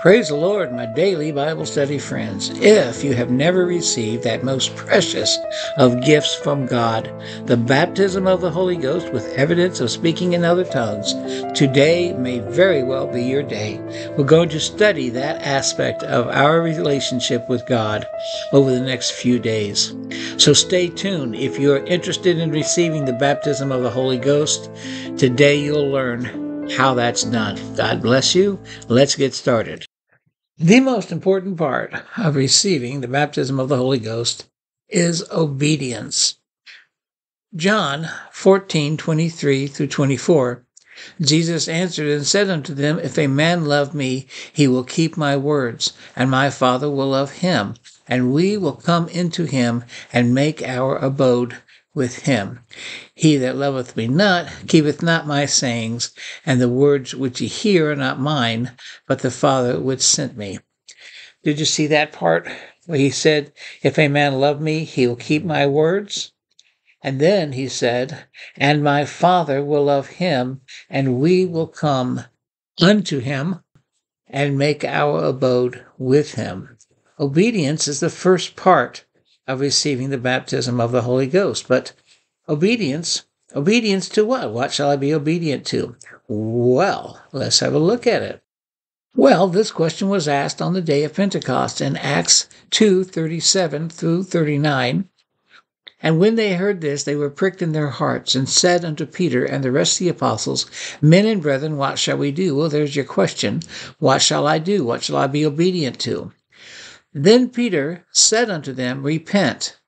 Praise the Lord, my daily Bible study friends. If you have never received that most precious of gifts from God, the baptism of the Holy Ghost with evidence of speaking in other tongues, today may very well be your day. We're going to study that aspect of our relationship with God over the next few days. So stay tuned. If you're interested in receiving the baptism of the Holy Ghost, today you'll learn how that's done. God bless you. Let's get started. The most important part of receiving the baptism of the Holy Ghost is obedience. John 14, 23 through 24. Jesus answered and said unto them, If a man love me, he will keep my words, and my Father will love him, and we will come into him and make our abode with him. He that loveth me not keepeth not my sayings, and the words which ye hear are not mine, but the Father which sent me. Did you see that part where he said, If a man love me, he will keep my words? And then he said, And my Father will love him, and we will come unto him and make our abode with him. Obedience is the first part of receiving the baptism of the Holy Ghost. But obedience, obedience to what? What shall I be obedient to? Well, let's have a look at it. Well, this question was asked on the day of Pentecost in Acts 2 37 through 39. And when they heard this, they were pricked in their hearts, and said unto Peter and the rest of the apostles, Men and brethren, what shall we do? Well, there's your question. What shall I do? What shall I be obedient to? Then Peter said unto them, Repent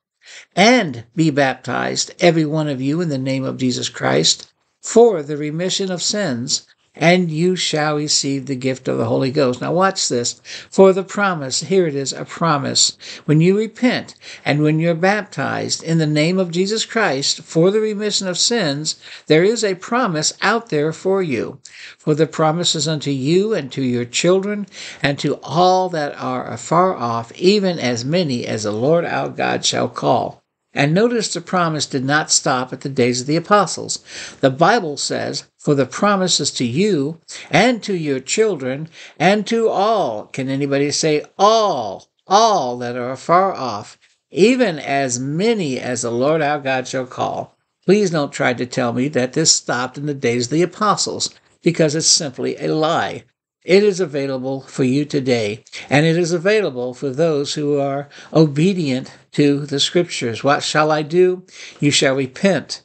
and be baptized, every one of you, in the name of Jesus Christ, for the remission of sins, and you shall receive the gift of the Holy Ghost. Now, watch this. For the promise, here it is a promise. When you repent and when you're baptized in the name of Jesus Christ for the remission of sins, there is a promise out there for you. For the promise is unto you and to your children and to all that are afar off, even as many as the Lord our God shall call. And notice the promise did not stop at the days of the apostles. The Bible says, For the promise is to you and to your children and to all. Can anybody say all? All that are far off, even as many as the Lord our God shall call. Please don't try to tell me that this stopped in the days of the apostles, because it's simply a lie. It is available for you today, and it is available for those who are obedient to the scriptures. What shall I do? You shall repent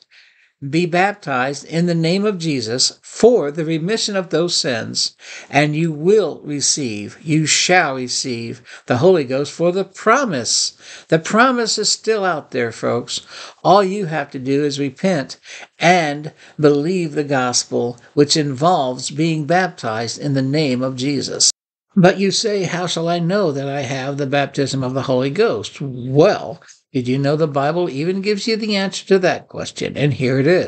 be baptized in the name of Jesus for the remission of those sins, and you will receive, you shall receive the Holy Ghost for the promise. The promise is still out there, folks. All you have to do is repent and believe the gospel, which involves being baptized in the name of Jesus. But you say, How shall I know that I have the baptism of the Holy Ghost? Well, did you know the Bible even gives you the answer to that question? And here it is.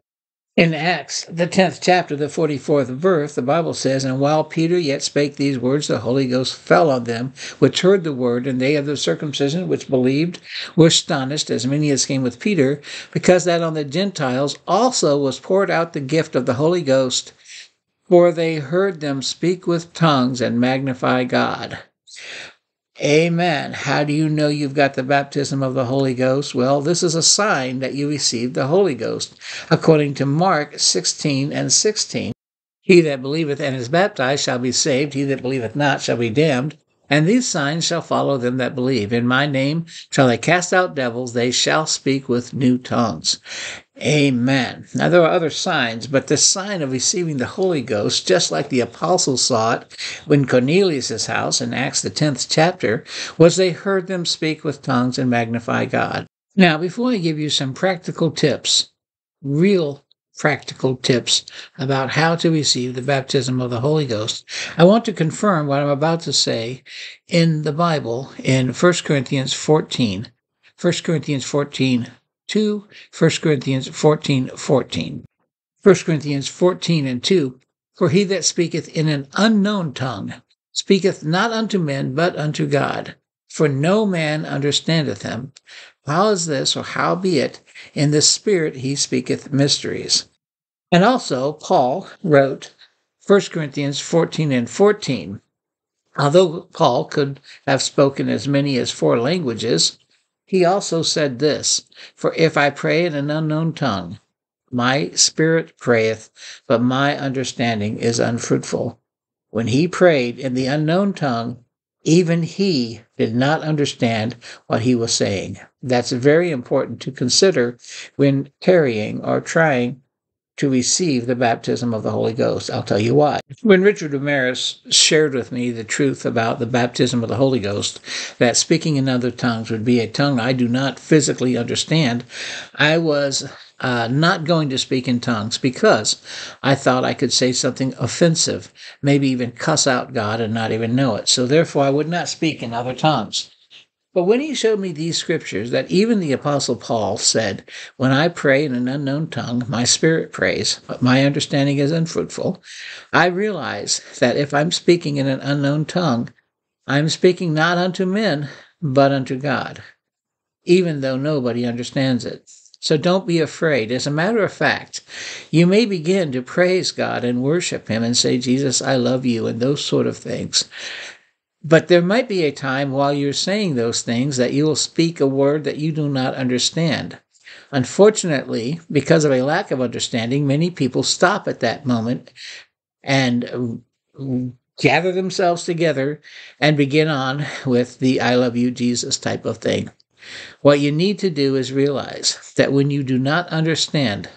In Acts, the 10th chapter, the 44th verse, the Bible says, And while Peter yet spake these words, the Holy Ghost fell on them which heard the word, and they of the circumcision which believed were astonished, as many as came with Peter, because that on the Gentiles also was poured out the gift of the Holy Ghost, for they heard them speak with tongues and magnify God. Amen. How do you know you've got the baptism of the Holy Ghost? Well, this is a sign that you received the Holy Ghost, according to Mark 16 and 16. He that believeth and is baptized shall be saved, he that believeth not shall be damned. And these signs shall follow them that believe. In my name shall they cast out devils, they shall speak with new tongues. Amen. Now, there are other signs, but the sign of receiving the Holy Ghost, just like the apostles saw it when Cornelius' house in Acts the 10th chapter, was they heard them speak with tongues and magnify God. Now, before I give you some practical tips, real practical tips about how to receive the baptism of the Holy Ghost, I want to confirm what I'm about to say in the Bible in 1 Corinthians 14. 1 Corinthians 14, 2, 1 Corinthians 14, 14. 1 Corinthians 14 and 2, For he that speaketh in an unknown tongue speaketh not unto men, but unto God. For no man understandeth him. How is this, or how be it, in the Spirit he speaketh mysteries? And also, Paul wrote 1 Corinthians 14 and 14 Although Paul could have spoken as many as four languages, he also said this For if I pray in an unknown tongue, my spirit prayeth, but my understanding is unfruitful. When he prayed in the unknown tongue, even he did not understand what he was saying. That's very important to consider when carrying or trying to receive the baptism of the Holy Ghost. I'll tell you why. When Richard Ramirez shared with me the truth about the baptism of the Holy Ghost, that speaking in other tongues would be a tongue I do not physically understand, I was uh, not going to speak in tongues because I thought I could say something offensive, maybe even cuss out God and not even know it. So therefore, I would not speak in other tongues. But when he showed me these scriptures, that even the Apostle Paul said, When I pray in an unknown tongue, my spirit prays, but my understanding is unfruitful, I realize that if I'm speaking in an unknown tongue, I'm speaking not unto men, but unto God, even though nobody understands it. So don't be afraid. As a matter of fact, you may begin to praise God and worship Him and say, Jesus, I love you, and those sort of things. But there might be a time while you're saying those things that you will speak a word that you do not understand. Unfortunately, because of a lack of understanding, many people stop at that moment and uh, gather themselves together and begin on with the I love you, Jesus type of thing. What you need to do is realize that when you do not understand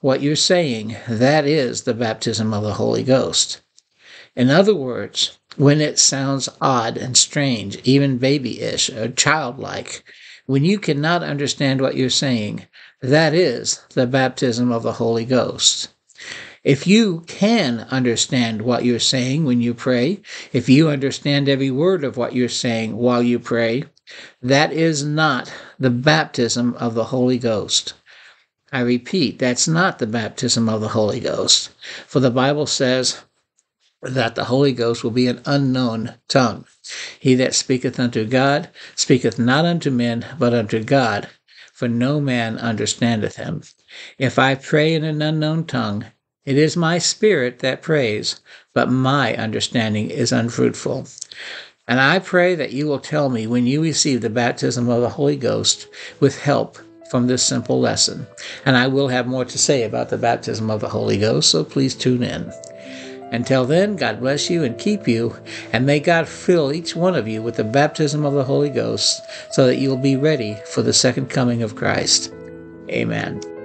what you're saying, that is the baptism of the Holy Ghost. In other words, when it sounds odd and strange, even babyish or childlike, when you cannot understand what you're saying, that is the baptism of the Holy Ghost. If you can understand what you're saying when you pray, if you understand every word of what you're saying while you pray, that is not the baptism of the Holy Ghost. I repeat, that's not the baptism of the Holy Ghost. For the Bible says, that the Holy Ghost will be an unknown tongue. He that speaketh unto God speaketh not unto men, but unto God, for no man understandeth him. If I pray in an unknown tongue, it is my spirit that prays, but my understanding is unfruitful. And I pray that you will tell me when you receive the baptism of the Holy Ghost with help from this simple lesson. And I will have more to say about the baptism of the Holy Ghost, so please tune in. Until then, God bless you and keep you, and may God fill each one of you with the baptism of the Holy Ghost so that you will be ready for the second coming of Christ. Amen.